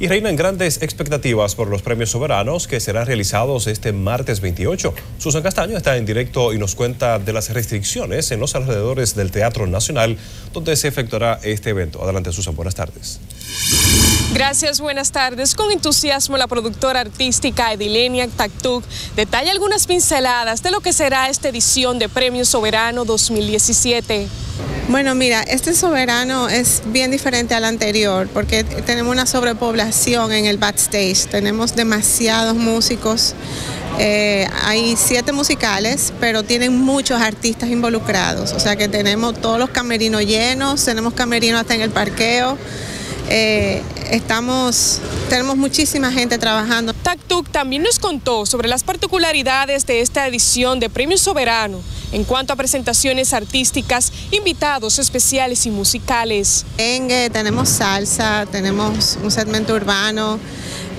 Y reinan grandes expectativas por los premios soberanos que serán realizados este martes 28. Susan Castaño está en directo y nos cuenta de las restricciones en los alrededores del Teatro Nacional donde se efectuará este evento. Adelante Susan, buenas tardes. Gracias, buenas tardes. Con entusiasmo la productora artística Edilenia Taktuk detalla algunas pinceladas de lo que será esta edición de Premio Soberano 2017. Bueno, mira, este soberano es bien diferente al anterior porque tenemos una sobrepoblación en el backstage, tenemos demasiados músicos, eh, hay siete musicales, pero tienen muchos artistas involucrados, o sea que tenemos todos los camerinos llenos, tenemos camerinos hasta en el parqueo. Eh, estamos, tenemos muchísima gente trabajando. Taktuk también nos contó sobre las particularidades de esta edición de Premio Soberano en cuanto a presentaciones artísticas, invitados especiales y musicales. tenemos salsa, tenemos un segmento urbano,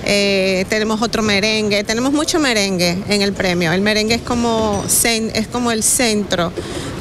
eh, tenemos otro merengue, tenemos mucho merengue en el premio. El merengue es como, es como el centro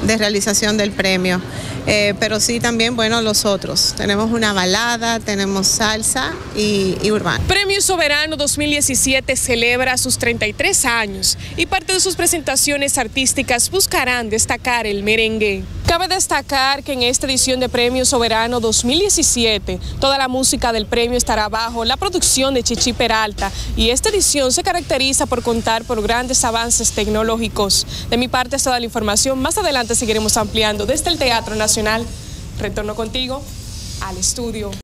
de realización del premio. Eh, pero sí también, bueno, los otros. Tenemos una balada, tenemos salsa y, y urbano. Premio Soberano 2017 celebra sus 33 años y parte de sus presentaciones artísticas buscarán destacar el merengue. Cabe destacar que en esta edición de Premio Soberano 2017, toda la música del premio estará bajo la producción de Chichi Peralta y esta edición se caracteriza por contar por grandes avances tecnológicos. De mi parte toda la información, más adelante seguiremos ampliando desde el Teatro Nacional. Retorno contigo al estudio.